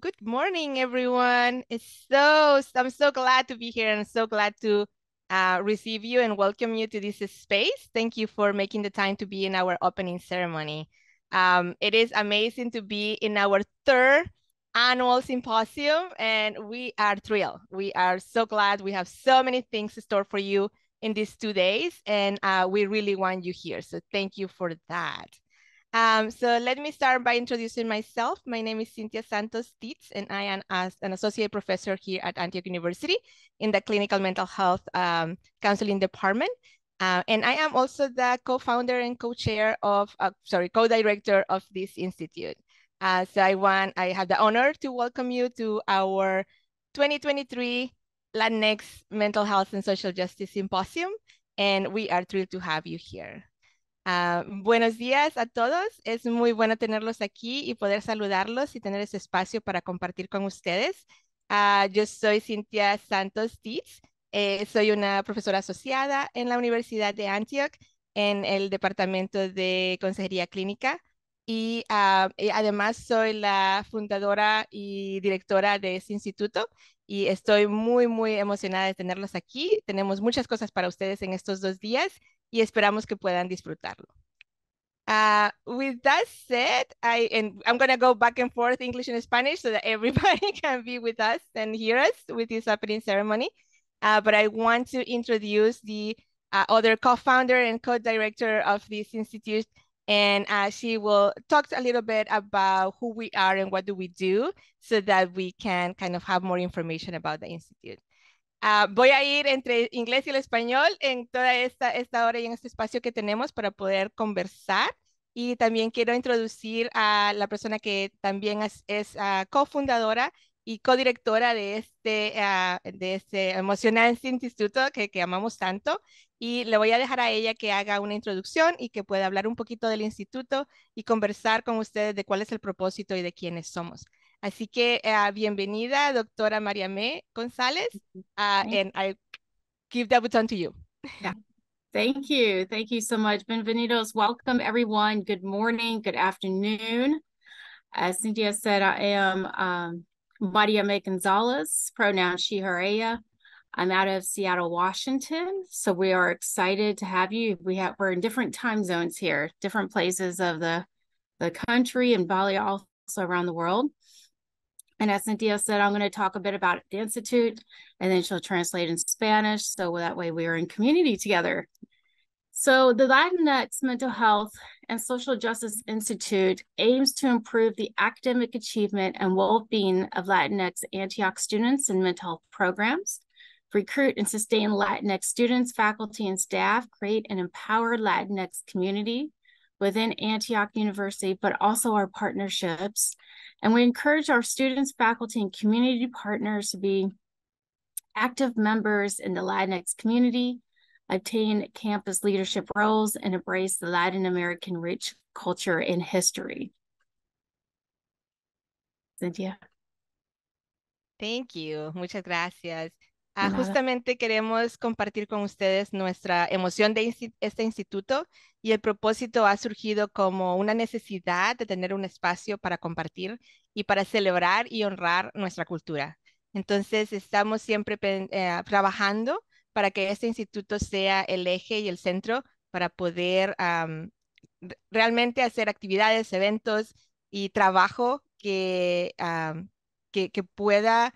good morning, everyone. It's so, I'm so glad to be here and so glad to uh, receive you and welcome you to this space. Thank you for making the time to be in our opening ceremony. Um, it is amazing to be in our third annual symposium and we are thrilled. We are so glad we have so many things stored for you in these two days and uh, we really want you here. So thank you for that. Um, so let me start by introducing myself. My name is Cynthia Santos Dietz, and I am an associate professor here at Antioch University in the Clinical Mental Health um, Counseling Department. Uh, and I am also the co-founder and co-chair of, uh, sorry, co-director of this institute. Uh, so I want, I have the honor to welcome you to our 2023 Latinx Mental Health and Social Justice Symposium, and we are thrilled to have you here. Uh, buenos días a todos. Es muy bueno tenerlos aquí y poder saludarlos y tener ese espacio para compartir con ustedes. Uh, yo soy Cintia Santos Dietz. Eh, soy una profesora asociada en la Universidad de Antioch en el Departamento de Consejería Clínica y, y además soy la fundadora y directora de este instituto y estoy muy, muy emocionada de tenerlos aquí. Tenemos muchas cosas para ustedes en estos dos días y esperamos que puedan disfrutarlo. Uh, with that said, I and I'm gonna go back and forth English and Spanish so that everybody can be with us and hear us with this opening ceremony. Uh, but I want to introduce the uh, other co-founder and co-director of this institute, and she will talk a little bit about who we are and what do we do, so that we can kind of have more information about the institute. Uh, voy a ir entre inglés y el español en toda esta, esta hora y en este espacio que tenemos para poder conversar. Y también quiero introducir a la persona que también es, uh, cofundadora y codirectora de este, uh, de este Emocionante Instituto que, que amamos tanto. Y le voy a dejar a ella que haga una introducción y que pueda hablar un poquito del instituto y conversar con ustedes de cuál es el propósito y de quiénes somos. Así que uh, bienvenida, doctora María Me González, uh, and I give the baton to you. Yeah. Thank you. Thank you so much. Bienvenidos. Welcome, everyone. Good morning. Good afternoon. As Cynthia said, I am um, Maria May Gonzalez, pronoun she, her, ella. I'm out of Seattle, Washington. So we are excited to have you. We have we're in different time zones here, different places of the the country and Bali also around the world. And as Cynthia said, I'm going to talk a bit about the Institute and then she'll translate in Spanish. So that way we are in community together. So the Latinx Mental Health and Social Justice Institute aims to improve the academic achievement and well-being of Latinx Antioch students and mental health programs, recruit and sustain Latinx students, faculty, and staff, create an empowered Latinx community within Antioch University, but also our partnerships and we encourage our students, faculty, and community partners to be active members in the Latinx community, obtain campus leadership roles, and embrace the Latin American rich culture and history. Cynthia. Thank you. Muchas gracias. Ah, justamente queremos compartir con ustedes nuestra emoción de este instituto y el propósito ha surgido como una necesidad de tener un espacio para compartir y para celebrar y honrar nuestra cultura. Entonces, estamos siempre eh, trabajando para que este instituto sea el eje y el centro para poder realmente hacer actividades, eventos y trabajo que, que, que pueda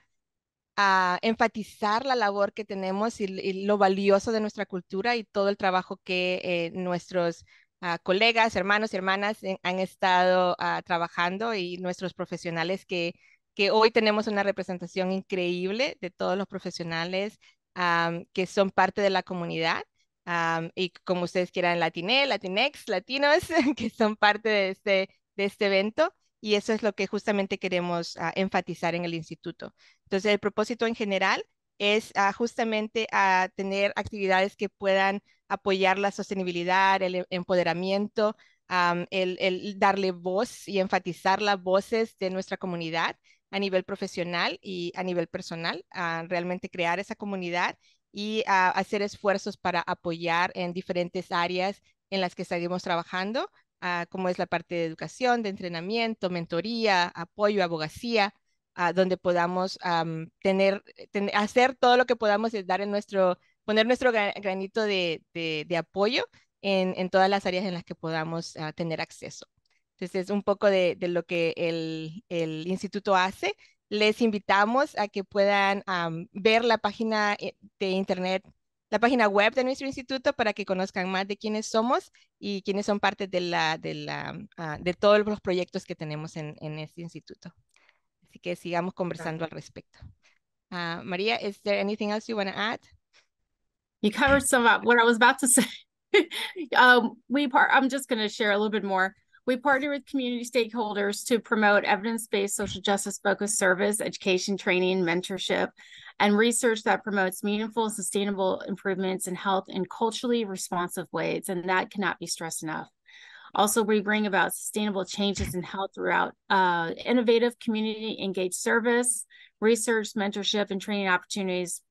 a enfatizar la labor que tenemos y, lo valioso de nuestra cultura y todo el trabajo que eh, nuestros ah, colegas, hermanos y hermanas han estado ah, trabajando y nuestros profesionales que, que hoy tenemos una representación increíble de todos los profesionales que son parte de la comunidad. y como ustedes quieran, Latiné, Latinex, Latinos, que son parte de este, de este evento y eso es lo que justamente queremos uh, enfatizar en el instituto. Entonces, el propósito en general es uh, justamente a tener actividades que puedan apoyar la sostenibilidad, el empoderamiento, el, el, darle voz y enfatizar las voces de nuestra comunidad a nivel profesional y a nivel personal, realmente crear esa comunidad y hacer esfuerzos para apoyar en diferentes áreas en las que seguimos trabajando como es la parte de educación, de entrenamiento, mentoría, apoyo, abogacía, uh, donde podamos um, tener, tener, hacer todo lo que podamos dar en nuestro, poner nuestro granito de, apoyo en, todas las áreas en las que podamos uh, tener acceso. Entonces, es un poco de, lo que el, instituto hace. Les invitamos a que puedan ver la página eh, de internet la página web de nuestro instituto para que conozcan más de quiénes somos y quiénes son parte de, la, de, la, uh, de todos los proyectos que tenemos en, en, este instituto. Así que sigamos conversando al respecto. Uh, Maria, is there anything else you want to add? You covered some of what I was about to say. um, we part, I'm just going to share a little bit more. We partner with community stakeholders to promote evidence-based social justice focused service, education, training, mentorship, and research that promotes meaningful, sustainable improvements in health in culturally responsive ways. And that cannot be stressed enough. Also, we bring about sustainable changes in health throughout uh, innovative community engaged service, research, mentorship, and training opportunities,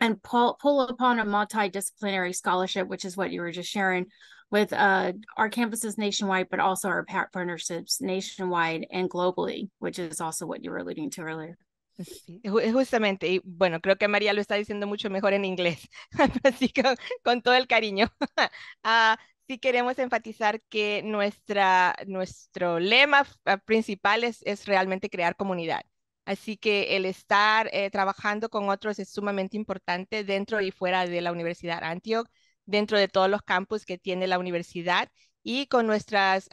and pull, pull upon a multidisciplinary scholarship, which is what you were just sharing, with uh, our campuses nationwide, but also our partnerships nationwide and globally, which is also what you were alluding to earlier. Justamente, y bueno, creo que María lo está diciendo mucho mejor en inglés, así que con, todo el cariño. uh, sí queremos enfatizar que nuestra, nuestro lema ah, principal es, es realmente crear comunidad. Así que el estar eh, trabajando con otros es sumamente importante dentro y fuera de la Universidad Antioch, dentro de todos los campus que tiene la universidad y con nuestras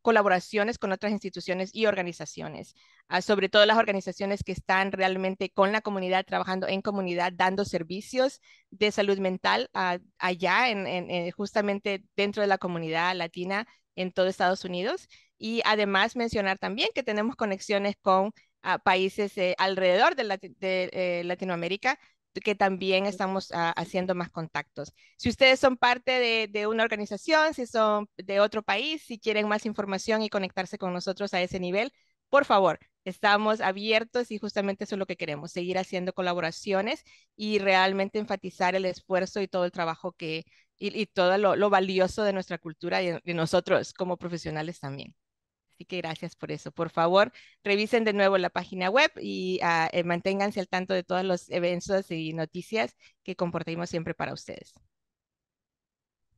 colaboraciones con otras instituciones y organizaciones, uh, sobre todo las organizaciones que están realmente con la comunidad, trabajando en comunidad, dando servicios de salud mental uh, allá, en, en, justamente dentro de la comunidad latina en todo Estados Unidos. Y además mencionar también que tenemos conexiones con uh, países eh, alrededor de, de eh, Latinoamérica que también estamos uh, haciendo más contactos. Si ustedes son parte de, de, una organización, si son de otro país, si quieren más información y conectarse con nosotros a ese nivel, por favor, estamos abiertos y justamente eso es lo que queremos, seguir haciendo colaboraciones y realmente enfatizar el esfuerzo y todo el trabajo que, y, y todo lo, lo, valioso de nuestra cultura y de nosotros como profesionales también. Así que gracias por eso. Por favor, revisen de nuevo la página web y uh, eh, manténganse al tanto de todos los eventos y noticias que compartimos siempre para ustedes.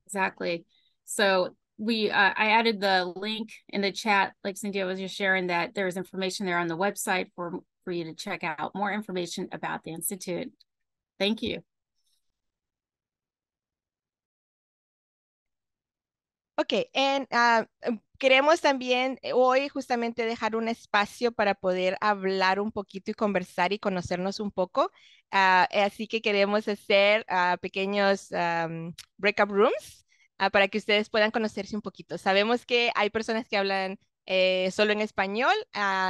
Exactly. So we, uh, I added the link in the chat, like Cynthia was just sharing that there's information there on the website for, for you to check out more information about the Institute. Thank you. Okay, and uh, queremos también eh, hoy justamente dejar un espacio para poder hablar un poquito y conversar y conocernos un poco. Uh, así que queremos hacer uh, pequeños um, breakup rooms uh, para que ustedes puedan conocerse un poquito. Sabemos que hay personas que hablan eh, solo en español,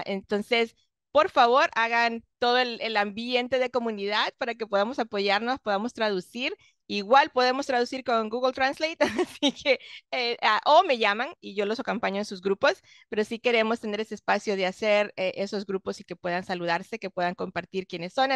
entonces por favor hagan todo el, el, ambiente de comunidad para que podamos apoyarnos, podamos traducir Igual podemos traducir con Google Translate, así que, eh, ah, o me llaman y yo los acompaño en sus grupos, pero sí queremos tener ese espacio de hacer eh, esos grupos y que puedan saludarse, que puedan compartir quiénes son,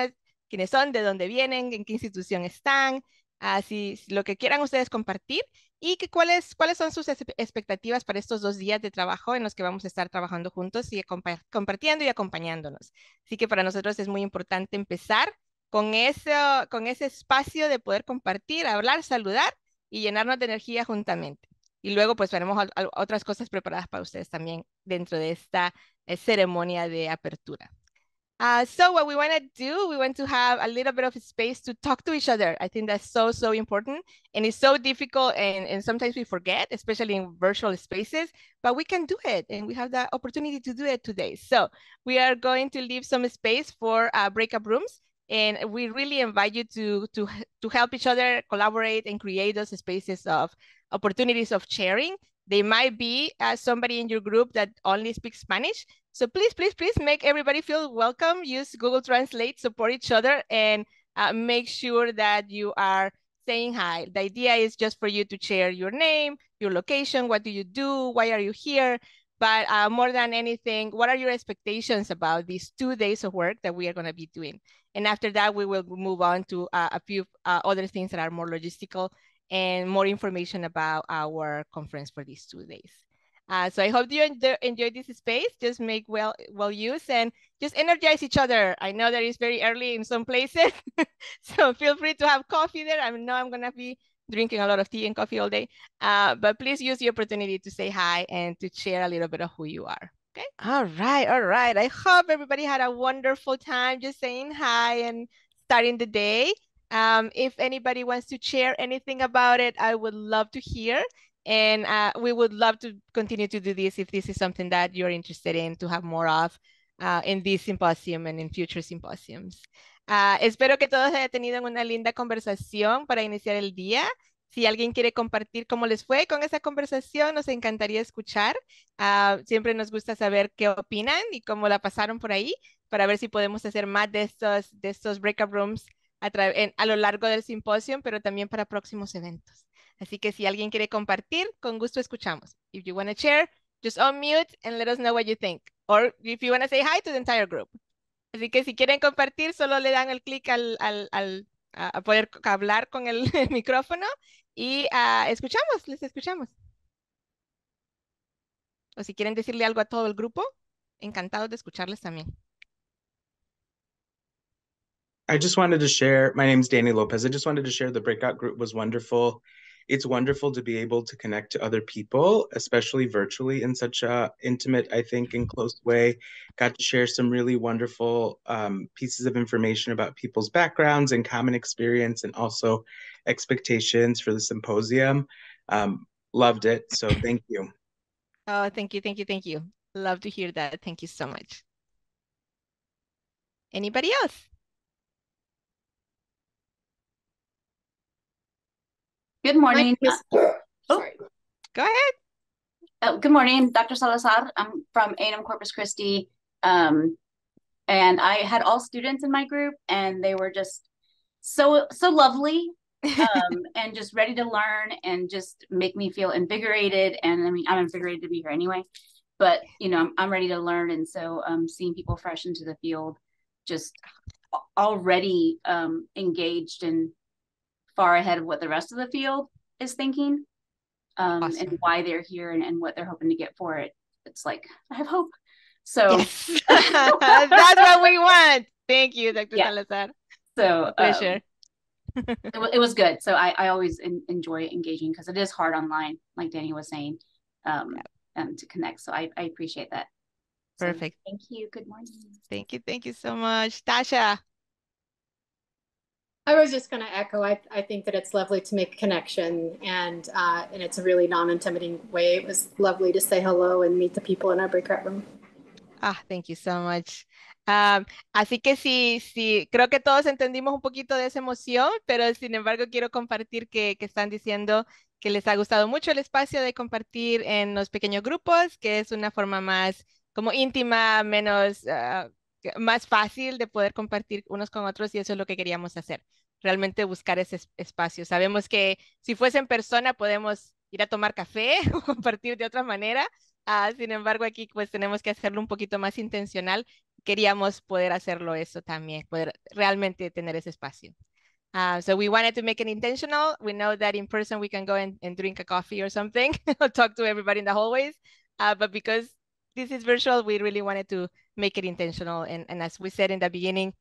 quiénes son, de dónde vienen, en qué institución están, así lo que quieran ustedes compartir y que cuáles, cuáles son sus expectativas para estos dos días de trabajo en los que vamos a estar trabajando juntos y compartiendo y acompañándonos. Así que para nosotros es muy importante empezar con, eso, con ese espacio de poder compartir, hablar, saludar y llenarnos de energía juntamente. Y luego pues veremos otras cosas preparadas para ustedes también dentro de esta eh, ceremonia de apertura. Uh, so what we want to do, we want to have a little bit of space to talk to each other. I think that's so, so important. And it's so difficult and, and sometimes we forget, especially in virtual spaces, but we can do it. And we have the opportunity to do it today. So we are going to leave some space for uh, breakup rooms. And we really invite you to, to, to help each other collaborate and create those spaces of opportunities of sharing. They might be uh, somebody in your group that only speaks Spanish. So please, please, please make everybody feel welcome. Use Google Translate, support each other, and uh, make sure that you are saying hi. The idea is just for you to share your name, your location, what do you do, why are you here? But uh, more than anything, what are your expectations about these two days of work that we are going to be doing? And after that, we will move on to uh, a few uh, other things that are more logistical and more information about our conference for these two days. Uh, so I hope you enjoy, this space. Just make well well use and just energize each other. I know that it's very early in some places, so feel free to have coffee there. I know I'm gonna be drinking a lot of tea and coffee all day, uh, but please use the opportunity to say hi and to share a little bit of who you are. Okay. All right. All right. I hope everybody had a wonderful time just saying hi and starting the day. Um, if anybody wants to share anything about it, I would love to hear. And uh, we would love to continue to do this if this is something that you're interested in to have more of uh, in this symposium and in future symposiums. Uh, espero que todos hayan tenido una linda conversación para iniciar el día. Si alguien quiere compartir cómo les fue con esa conversación, nos encantaría escuchar. Uh, siempre nos gusta saber qué opinan y cómo la pasaron por ahí para ver si podemos hacer más de estos, de estos breakout rooms a lo largo del simposio, pero también para próximos eventos. Así que si alguien quiere compartir, con gusto escuchamos. If you want to share, just unmute and let us know what you think. Or if you want to say hi to the entire group. Así que si quieren compartir, solo le dan el clic al, al, al a poder hablar con el, el micrófono y uh, escuchamos, les escuchamos. O si quieren decirle algo a todo el grupo, encantados de escucharles también. I just wanted to share, my name is Danny Lopez. I just wanted to share the breakout group was wonderful it's wonderful to be able to connect to other people, especially virtually in such a intimate, I think, and close way. Got to share some really wonderful um, pieces of information about people's backgrounds and common experience, and also expectations for the symposium. Um, loved it. So thank you. Oh, thank you, thank you, thank you. Love to hear that. Thank you so much. Anybody else? Good morning. oh, sorry. Go ahead. Oh, good morning, Dr. Salazar. I'm from A&M Corpus Christi. Um, and I had all students in my group and they were just so, so lovely um, and just ready to learn and just make me feel invigorated. And I mean, I'm invigorated to be here anyway, but you know, I'm, I'm ready to learn. And so um, seeing people fresh into the field, just already um, engaged and far ahead of what the rest of the field is thinking um, awesome. and why they're here and, and what they're hoping to get for it. It's like, I have hope. So yes. that's what we want. Thank you, Dr. Yeah. Salazar. So, pleasure. Um, it, it, was good. So, I, I always in, enjoy engaging because it is hard online, like Danny was saying, um, yeah. um, to connect. So, I, I appreciate that. Perfect. So, thank you. Good morning. Thank you. Thank you so much. Tasha. I was just going to echo. I, I think that it's lovely to make a connection, and uh, and it's a really non-intimidating way. It was lovely to say hello and meet the people in our breakout room. Ah, thank you so much. Um, así que sí, sí, creo que todos entendimos un poquito de esa emoción, pero sin embargo quiero compartir que, que están diciendo que les ha gustado mucho el espacio de compartir en los pequeños grupos, que es una forma más como íntima, menos, uh, más fácil de poder compartir unos con otros y eso es lo que queríamos hacer realmente buscar ese espacio. Sabemos que si fuese en persona podemos ir a tomar café o compartir de otra manera. Uh, sin embargo, aquí pues tenemos que hacerlo un poquito más intencional. Queríamos poder hacerlo eso también, poder realmente tener ese espacio. Uh, so we wanted to make it intentional. We know that in person we can go and, drink a coffee or something, talk to everybody in the hallways. Uh, but because this is virtual, we really wanted to make it intentional. And, and as we said in the beginning,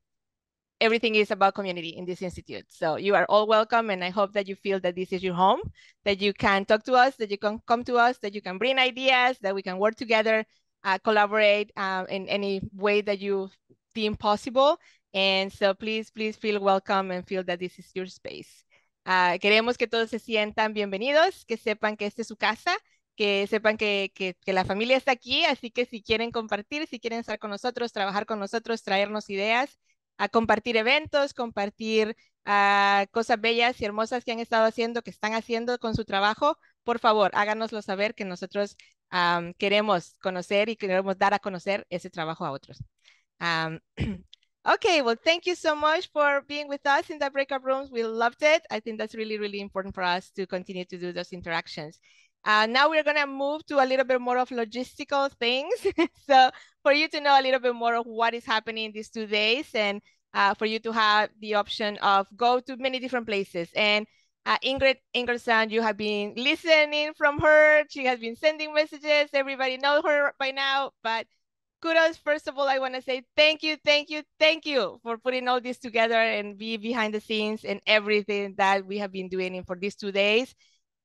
everything is about community in this institute. So you are all welcome. And I hope that you feel that this is your home, that you can talk to us, that you can come to us, that you can bring ideas, that we can work together, uh, collaborate uh, in any way that you deem possible. And so please, please feel welcome and feel that this is your space. Uh, queremos que todos se sientan bienvenidos, que sepan que esta es su casa, que sepan que, que, la familia está aquí, así que si quieren compartir, si quieren estar con nosotros, trabajar con nosotros, traernos ideas, a compartir eventos, compartir uh, cosas bellas y hermosas que han estado haciendo, que están haciendo con su trabajo, por favor, háganoslo saber que nosotros queremos conocer y queremos dar a conocer ese trabajo a otros. Um, okay, well, thank you so much for being with us in the breakout rooms. We loved it. I think that's really, really important for us to continue to do those interactions. Uh, now we're going to move to a little bit more of logistical things. so for you to know a little bit more of what is happening these two days and uh, for you to have the option of go to many different places. And Uh, Ingrid Ingerson, you have been listening from her. She has been sending messages. Everybody knows her by now, but kudos. First of all, I want to say thank you, thank you, thank you for putting all this together and be behind the scenes and everything that we have been doing for these two days.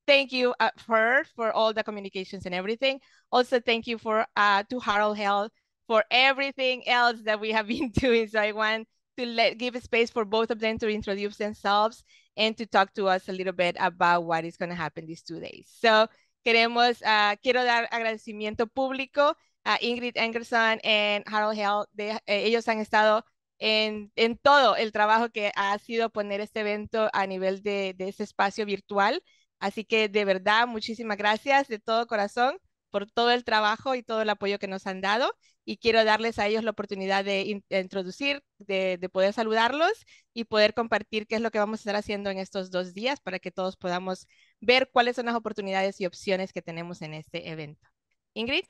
Thank you uh, for for all the communications and everything. Also, thank you for uh, to Harold Held for everything else that we have been doing. So I want to let give a space for both of them to introduce themselves and to talk to us a little bit about what is going to happen these two days. So queremos, uh, quiero dar agradecimiento público a Ingrid Engerson and Harold Hell. De, eh, ellos han estado en, en, todo el trabajo que ha sido poner este evento a nivel de, de ese espacio virtual. Así que de verdad, muchísimas gracias de todo corazón por todo el trabajo y todo el apoyo que nos han dado y quiero darles a ellos la oportunidad de, introducir, de, de, poder saludarlos y poder compartir qué es lo que vamos a estar haciendo en estos dos días para que todos podamos ver cuáles son las oportunidades y opciones que tenemos en este evento. Ingrid.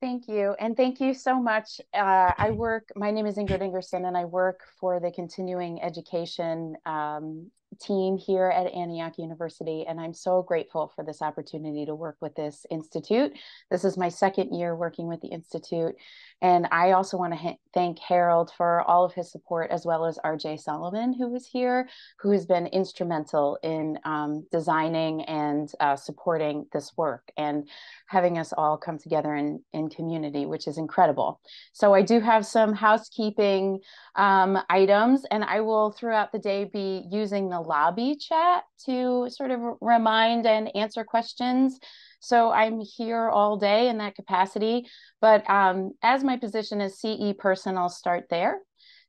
Thank you. And thank you so much. Uh, I work, my name is Ingrid Ingerson, and I work for the continuing education um, team here at Antioch University. And I'm so grateful for this opportunity to work with this institute. This is my second year working with the institute. And I also want to ha- thank Harold for all of his support, as well as RJ Solomon, who is here, who has been instrumental in um, designing and uh, supporting this work and having us all come together in, in community, which is incredible. So I do have some housekeeping um, items, and I will throughout the day be using the lobby chat to sort of remind and answer questions. So I'm here all day in that capacity. But um, as my position as CE person, I'll start there.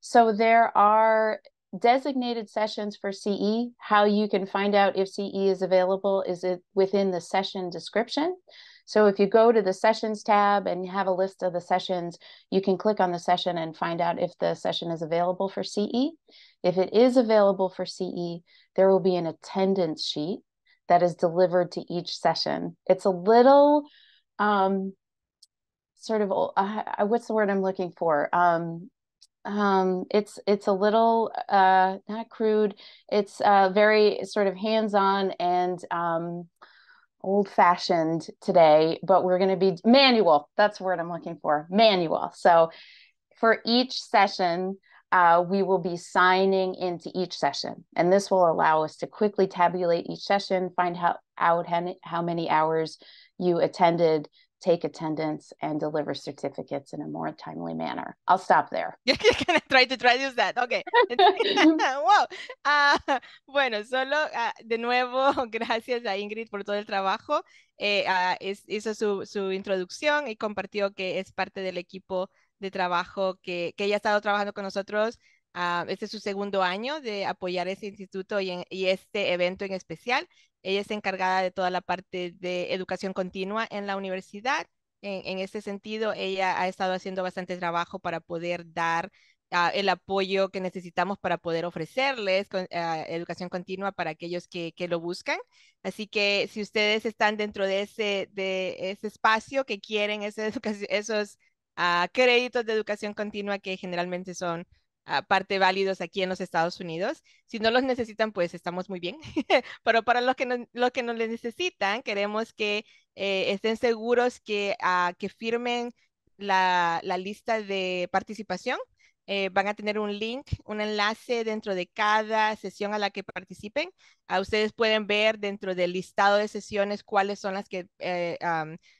So there are designated sessions for CE. How you can find out if CE is available is it within the session description. So if you go to the sessions tab and you have a list of the sessions, you can click on the session and find out if the session is available for CE. If it is available for CE, there will be an attendance sheet that is delivered to each session. It's a little um, sort of uh, what's the word I'm looking for? Um, um, it's it's a little uh, not crude. It's uh, very sort of hands-on and um, old-fashioned today. But we're going to be manual. That's the word I'm looking for. Manual. So for each session, uh, we will be signing into each session. And this will allow us to quickly tabulate each session, find how, out how, how many hours you attended, take attendance, and deliver certificates in a more timely manner. I'll stop there. You're to try to traduce that. Okay. wow. Uh, bueno, solo uh, de nuevo, gracias a Ingrid por todo el trabajo. Eh, uh, es, hizo su, su introducción y compartió que es parte del equipo de trabajo que, que ella ha estado trabajando con nosotros. Uh, este es su segundo año de apoyar ese instituto y, en, y, este evento en especial. Ella es encargada de toda la parte de educación continua en la universidad. En, en este sentido, ella ha estado haciendo bastante trabajo para poder dar Uh, el apoyo que necesitamos para poder ofrecerles uh, educación continua para aquellos que, lo buscan. Así que si ustedes están dentro de ese, de ese espacio que quieren esa esos uh, créditos de educación continua que generalmente son uh, parte válidos aquí en los Estados Unidos. Si no los necesitan, pues estamos muy bien. Pero para los que no, los que no les necesitan, queremos que eh, estén seguros que, uh, que firmen la, la lista de participación. Eh, van a tener un link, un enlace dentro de cada sesión a la que participen. Uh, ustedes pueden ver dentro del listado de sesiones cuáles son las que eh,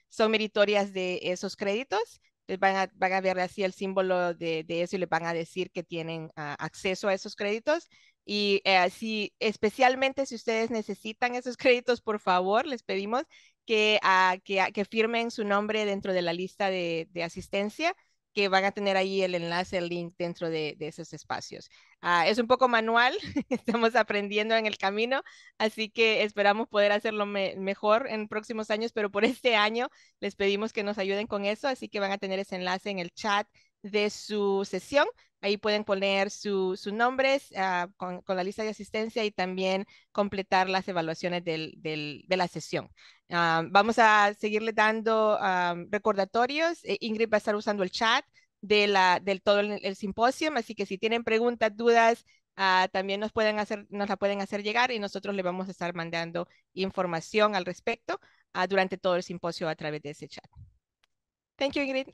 son meritorias de esos créditos van a, van ver así el símbolo de, eso y les van a decir que tienen uh, acceso a esos créditos. Y eh, si, especialmente si ustedes necesitan esos créditos, por favor, les pedimos que, uh, que, que firmen su nombre dentro de la lista de asistencia que van a tener ahí el enlace, el link dentro de, esos espacios. Uh, es un poco manual, estamos aprendiendo en el camino, así que esperamos poder hacerlo me mejor en próximos años, pero por este año les pedimos que nos ayuden con eso, así que van a tener ese enlace en el chat de su sesión. Ahí pueden poner sus su nombres uh, con, con, la lista de asistencia y también completar las evaluaciones del, del, de la sesión. Uh, vamos a seguirle dando um, recordatorios. Eh, Ingrid va a estar usando el chat de la, del todo el, el simposio, así que si tienen preguntas, dudas, ah, también nos pueden hacer, nos la pueden hacer llegar y nosotros le vamos a estar mandando información al respecto uh, durante todo el simposio a través de ese chat. Thank you, Ingrid.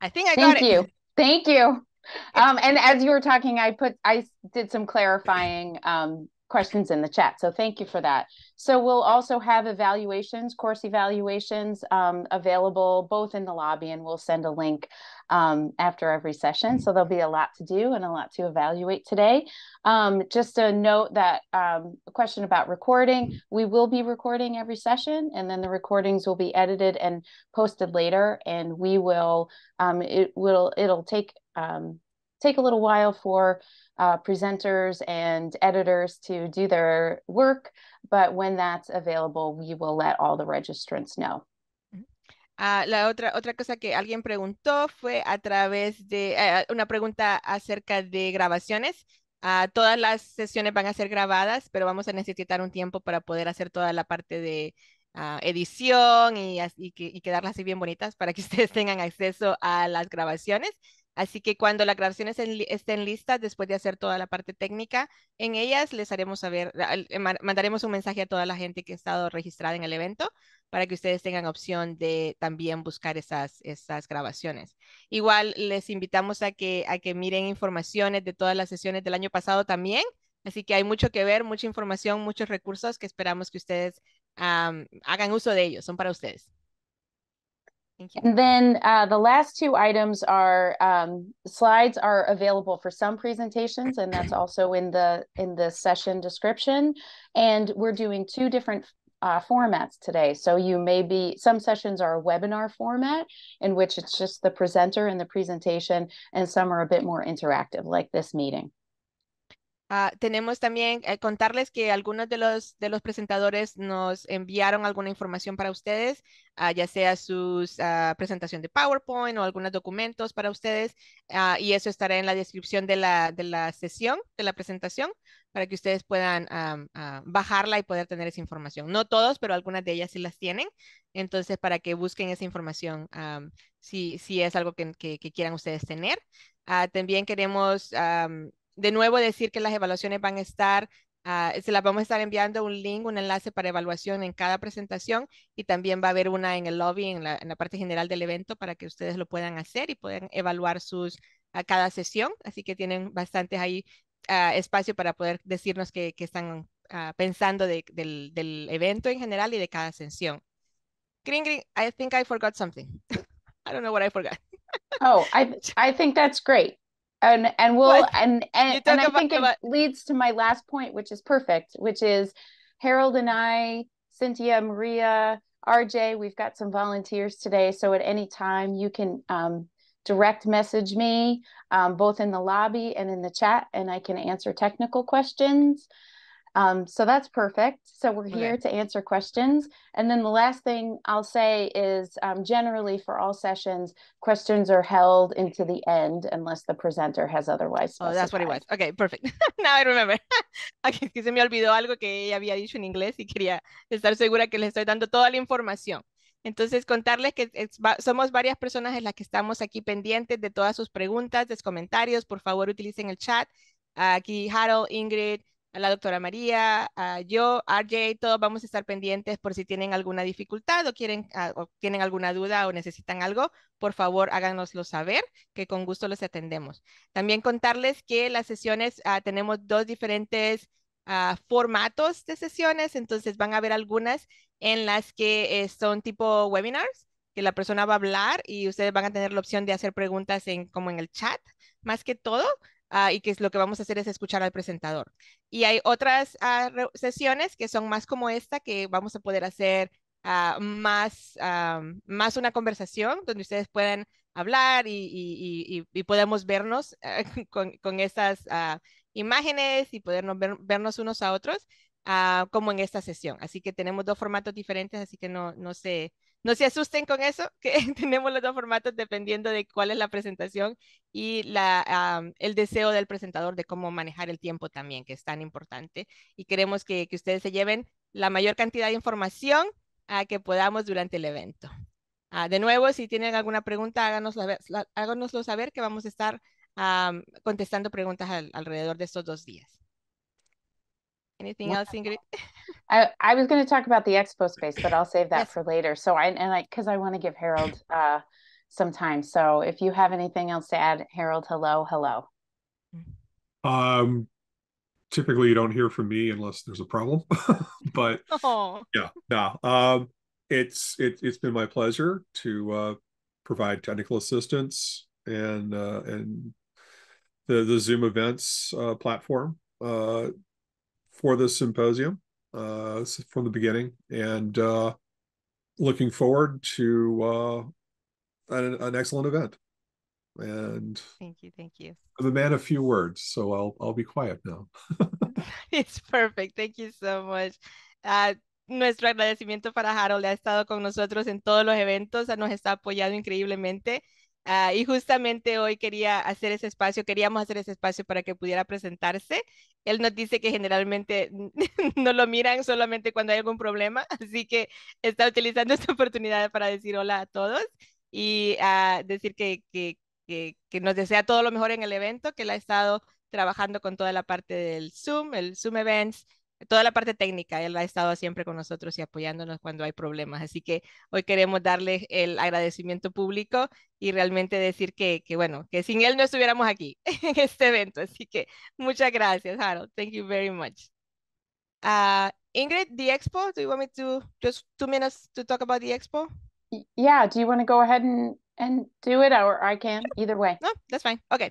I think I got Thank you. Thank you. Um, and as you were talking, I put I did some clarifying um, questions in the chat. So thank you for that. So we'll also have evaluations, course evaluations um, available both in the lobby and we'll send a link um, after every session. So there'll be a lot to do and a lot to evaluate today. Um, just a note that um, a question about recording, we will be recording every session and then the recordings will be edited and posted later and we will, um, it will, it'll take, um, take a little while for uh, presenters and editors to do their work, but when that's available, we will let all the registrants know. Uh, la otra, otra cosa que alguien preguntó fue a través de uh, una pregunta acerca de grabaciones. Uh, todas las sesiones van a ser grabadas, pero vamos a necesitar un tiempo para poder hacer toda la parte de edición y, y, y quedarlas así bien bonitas para que ustedes tengan acceso a las grabaciones. Así que cuando las grabaciones estén listas, después de hacer toda la parte técnica en ellas, les haremos saber, eh, mandaremos un mensaje a toda la gente que ha estado registrada en el evento para que ustedes tengan opción de también buscar esas, esas grabaciones. Igual les invitamos a que, a que miren informaciones de todas las sesiones del año pasado también. Así que hay mucho que ver, mucha información, muchos recursos que esperamos que ustedes hagan uso de ellos. Son para ustedes. And then uh, the last two items are um, slides are available for some presentations, and that's also in the in the session description. And we're doing two different uh, formats today. So you may be some sessions are a webinar format in which it's just the presenter and the presentation, and some are a bit more interactive, like this meeting. Uh, tenemos también eh, contarles que algunos de los, de los presentadores nos enviaron alguna información para ustedes, uh, ya sea su uh, presentación de PowerPoint o algunos documentos para ustedes, y eso estará en la descripción de la, de la sesión, de la presentación, para que ustedes puedan bajarla y poder tener esa información. No todos, pero algunas de ellas sí las tienen, entonces para que busquen esa información si, si es algo que, que, que quieran ustedes tener. también queremos de nuevo decir que las evaluaciones van a estar, uh, se las vamos a estar enviando un link, un enlace para evaluación en cada presentación y también va a haber una en el lobby, en la, parte general del evento para que ustedes lo puedan hacer y puedan evaluar sus a cada sesión. Así que tienen bastantes ahí uh, espacio para poder decirnos que, están uh, pensando de, del, del evento en general y de cada sesión. Green Green, I think I forgot something. I don't know what I forgot. oh, I I think that's great. And and we'll what? and and, and I think it leads to my last point, which is perfect, which is Harold and I, Cynthia, Maria, RJ, we've got some volunteers today. So at any time you can um, direct message me, um, both in the lobby and in the chat, and I can answer technical questions. Um, so that's perfect. So we're here okay. to answer questions. And then the last thing I'll say is um, generally for all sessions, questions are held into the end unless the presenter has otherwise specified. Oh, that's what it was. Okay, perfect. now I remember. okay, que se me olvidó algo que ella había dicho en inglés y quería estar segura que les estoy dando toda la información. Entonces, contarles que es, somos varias personas en las que estamos aquí pendientes de todas sus preguntas, de sus comentarios. Por favor, utilicen el chat. Aquí Harold, Ingrid, a la doctora María, a yo, RJ, todos vamos a estar pendientes por si tienen alguna dificultad o quieren uh, o tienen alguna duda o necesitan algo, por favor háganoslo saber, que con gusto los atendemos. También contarles que las sesiones uh, tenemos dos diferentes uh, formatos de sesiones, entonces van a haber algunas en las que eh, son tipo webinars, que la persona va a hablar y ustedes van a tener la opción de hacer preguntas en, como en el chat, más que todo. Uh, y que es lo que vamos a hacer es escuchar al presentador. Y hay otras uh, sesiones que son más como esta, que vamos a poder hacer uh, más, más una conversación donde ustedes pueden hablar y, y, podemos vernos con, con, estas imágenes y podernos ver, vernos unos a otros. como en esta sesión. Así que tenemos dos formatos diferentes, así que no, no sé, no se asusten con eso, que tenemos los dos formatos dependiendo de cuál es la presentación y el deseo del presentador de cómo manejar el tiempo también, que es tan importante. Y queremos que, ustedes se lleven la mayor cantidad de información a que podamos durante el evento. Uh, de nuevo, si tienen alguna pregunta, háganoslo, saber que vamos a estar contestando preguntas al, alrededor de estos dos días. Anything else, Ingrid? I, I was going to talk about the expo space, but I'll save that Yes. for later. So I and I because I want to give Harold uh some time. So if you have anything else to add, Harold, hello, hello. Um, typically you don't hear from me unless there's a problem, but Oh, yeah, no. Um, it's it, it's been my pleasure to uh, provide technical assistance and uh, and the the Zoom events uh, platform uh, for this symposium uh, from the beginning, and uh, looking forward to uh, an, an excellent event. And thank you, thank you. I'm a man of few words, so I'll I'll be quiet now. It's perfect. Thank you so much. Ah, nuestro agradecimiento para Harold. Ha estado con nosotros en todos los eventos, nos está apoyando increíblemente. Ah, y justamente hoy quería hacer ese espacio, queríamos hacer ese espacio para que pudiera presentarse. Él nos dice que generalmente no lo miran solamente cuando hay algún problema, así que está utilizando esta oportunidad para decir hola a todos y ah, decir que, que, que, que nos desea todo lo mejor en el evento, que él ha estado trabajando con toda la parte del Zoom, el Zoom Events, toda la parte técnica. Él ha estado siempre con nosotros y apoyándonos cuando hay problemas. Así que hoy queremos darle el agradecimiento público y realmente decir que, que, bueno, que sin él no estuviéramos aquí en este evento. Así que muchas gracias, Harold. Thank you very much. Uh, Ingrid, the expo, do you want me to just two minutes to talk about the expo? Yeah, do you want to go ahead and and do it or I can either way. No, that's fine. Okay.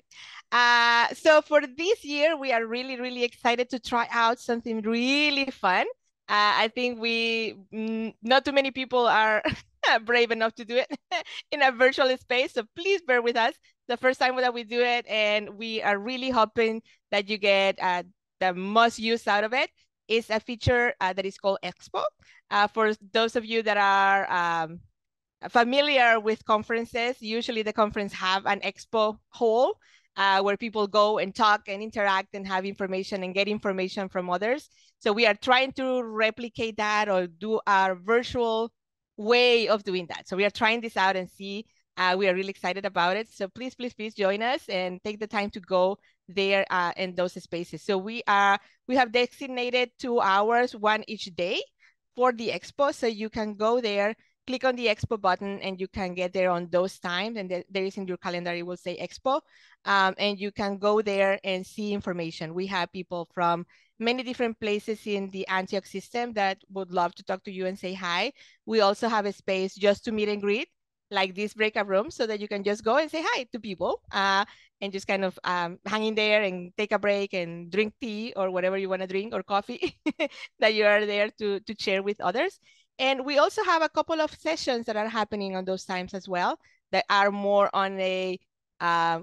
Uh, so for this year, we are really, really excited to try out something really fun. Uh, I think we, mm, not too many people are brave enough to do it in a virtual space. So please bear with us. The first time that we do it, and we are really hoping that you get uh, the most use out of it. Is a feature uh, that is called Expo. Uh, for those of you that are um, familiar with conferences, usually the conference have an expo hall uh, where people go and talk and interact and have information and get information from others. So we are trying to replicate that or do our virtual way of doing that. So we are trying this out and see. Uh, we are really excited about it. So please, please, please join us and take the time to go there uh, in those spaces. So we are we have designated two hours, one each day for the expo. So you can go there click on the expo button and you can get there on those times and there, is in your calendar it will say expo um, and you can go there and see information. We have people from many different places in the antioch system that would love to talk to you and say hi. We also have a space just to meet and greet like this breakout room so that you can just go and say hi to people uh, and just kind of um, hang in there and take a break and drink tea or whatever you want to drink or coffee that you are there to, to share with others and we also have a couple of sessions that are happening on those times as well that are more on a uh,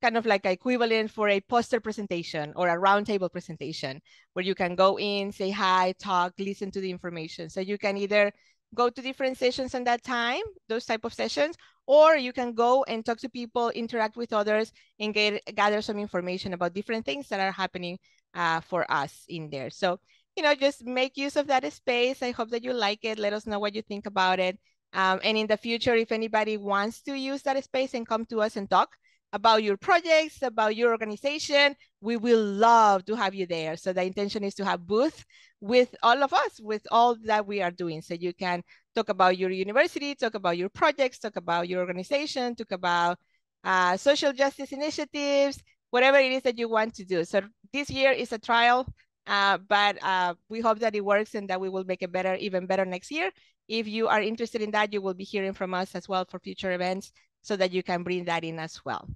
kind of like equivalent for a poster presentation or a roundtable presentation where you can go in, say hi, talk, listen to the information. So you can either go to different sessions on that time, those type of sessions, or you can go and talk to people, interact with others, and get gather some information about different things that are happening uh, for us in there. So you know, just make use of that space. I hope that you like it. Let us know what you think about it. Um, and in the future, if anybody wants to use that space and come to us and talk about your projects, about your organization, we will love to have you there. So the intention is to have booth with all of us, with all that we are doing. So you can talk about your university, talk about your projects, talk about your organization, talk about uh, social justice initiatives, whatever it is that you want to do. So this year is a trial uh, but uh, we hope that it works and that we will make it better, even better next year. If you are interested in that, you will be hearing from us as well for future events so that you can bring that in as well.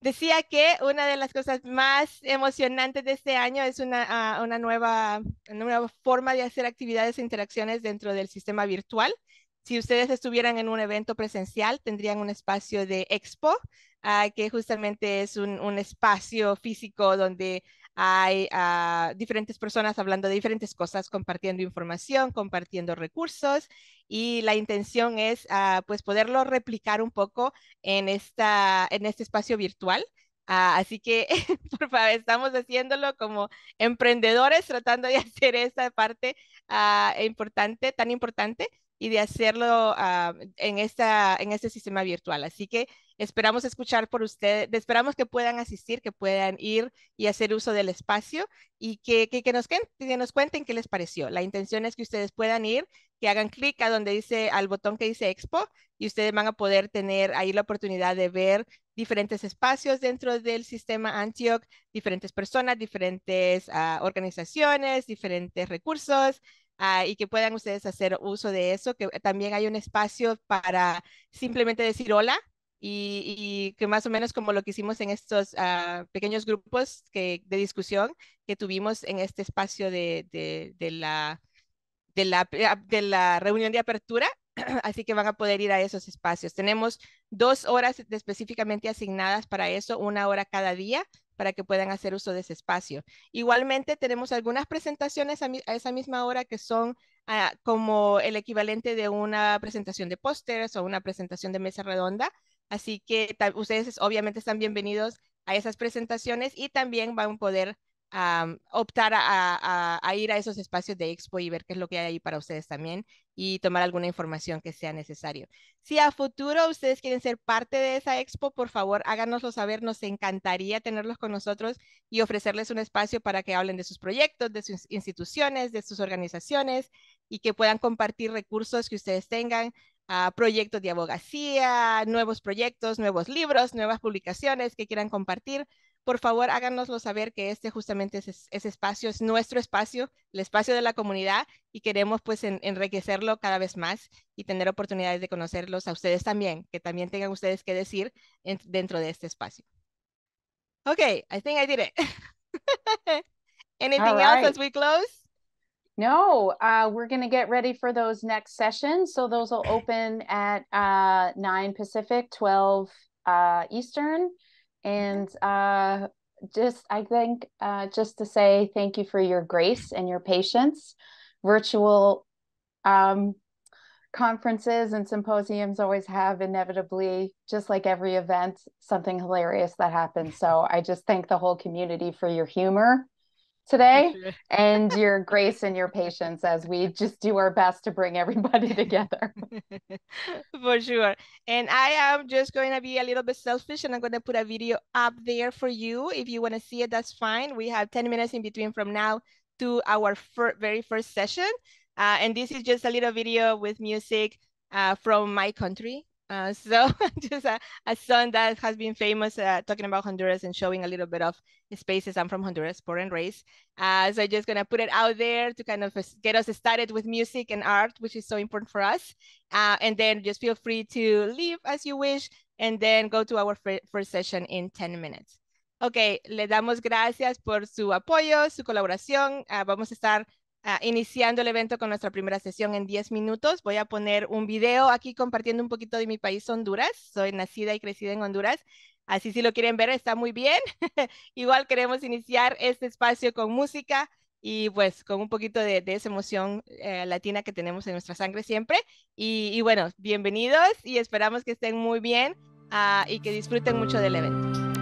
Decía que una de las cosas más emocionantes de este año es una, uh, una, nueva, una nueva forma de hacer actividades e interacciones dentro del sistema virtual. Si ustedes estuvieran en un evento presencial, tendrían un espacio de expo, uh, que justamente es un, un espacio físico donde hay uh, diferentes personas hablando de diferentes cosas, compartiendo información, compartiendo recursos y la intención es uh, pues poderlo replicar un poco en, esta, en este espacio virtual. Uh, así que, por favor, estamos haciéndolo como emprendedores, tratando de hacer esta parte importante, tan importante. Y de hacerlo uh, en, esta, en este sistema virtual. Así que esperamos escuchar por ustedes, esperamos que puedan asistir, que puedan ir y hacer uso del espacio y que, que, nos, cuenten qué les pareció. La intención es que ustedes puedan ir, que hagan clic a donde dice, al botón que dice Expo y ustedes van a poder tener ahí la oportunidad de ver diferentes espacios dentro del sistema Antioch, diferentes personas, diferentes uh, organizaciones, diferentes recursos, uh, y que puedan ustedes hacer uso de eso, que también hay un espacio para simplemente decir hola y, y que más o menos como lo que hicimos en estos uh, pequeños grupos que, de discusión que tuvimos en este espacio de, de, de la, de, la, de la reunión de apertura, así que van a poder ir a esos espacios. Tenemos dos horas específicamente asignadas para eso, una hora cada día, para que puedan hacer uso de ese espacio. Igualmente tenemos algunas presentaciones a, esa misma hora que son uh, como el equivalente de una presentación de pósters o una presentación de mesa redonda. Así que ustedes obviamente están bienvenidos a esas presentaciones y también van a poder optar a, a, a, ir a esos espacios de expo y ver qué es lo que hay ahí para ustedes también y tomar alguna información que sea necesario. Si a futuro ustedes quieren ser parte de esa expo, por favor háganoslo saber, nos encantaría tenerlos con nosotros y ofrecerles un espacio para que hablen de sus proyectos, de sus instituciones, de sus organizaciones y que puedan compartir recursos que ustedes tengan, uh, proyectos de abogacía, nuevos proyectos, nuevos libros, nuevas publicaciones que quieran compartir por favor háganoslo saber que este justamente ese, ese, espacio es nuestro espacio, el espacio de la comunidad y queremos pues en, enriquecerlo cada vez más y tener oportunidades de conocerlos a ustedes también, que también tengan ustedes que decir en, dentro de este espacio. Okay, I think I did it. Anything right. else as we close? No, uh, we're going to get ready for those next sessions. So those will open at uh, 9 Pacific, 12 uh, Eastern. And uh, just, I think, uh, just to say thank you for your grace and your patience. Virtual um, conferences and symposiums always have inevitably, just like every event, something hilarious that happens. So I just thank the whole community for your humor today and your grace and your patience as we just do our best to bring everybody together. for sure. And I am just going to be a little bit selfish and I'm going to put a video up there for you. If you want to see it, that's fine. We have 10 minutes in between from now to our fir very first session. Uh, and this is just a little video with music uh, from my country, uh, so just a, a, song that has been famous uh, talking about Honduras and showing a little bit of spaces. I'm from Honduras, born and raised. Uh, so just gonna put it out there to kind of get us started with music and art, which is so important for us. Uh, and then just feel free to leave as you wish and then go to our first session in 10 minutes. Ok, le damos gracias por su apoyo, su colaboración. Uh, vamos a estar uh, iniciando el evento con nuestra primera sesión en 10 minutos. Voy a poner un video aquí compartiendo un poquito de mi país, Honduras. Soy nacida y crecida en Honduras. Así si lo quieren ver, está muy bien. Igual queremos iniciar este espacio con música y pues con un poquito de, de esa emoción eh, latina que tenemos en nuestra sangre siempre. Y, y bueno, bienvenidos y esperamos que estén muy bien uh, y que disfruten mucho del evento.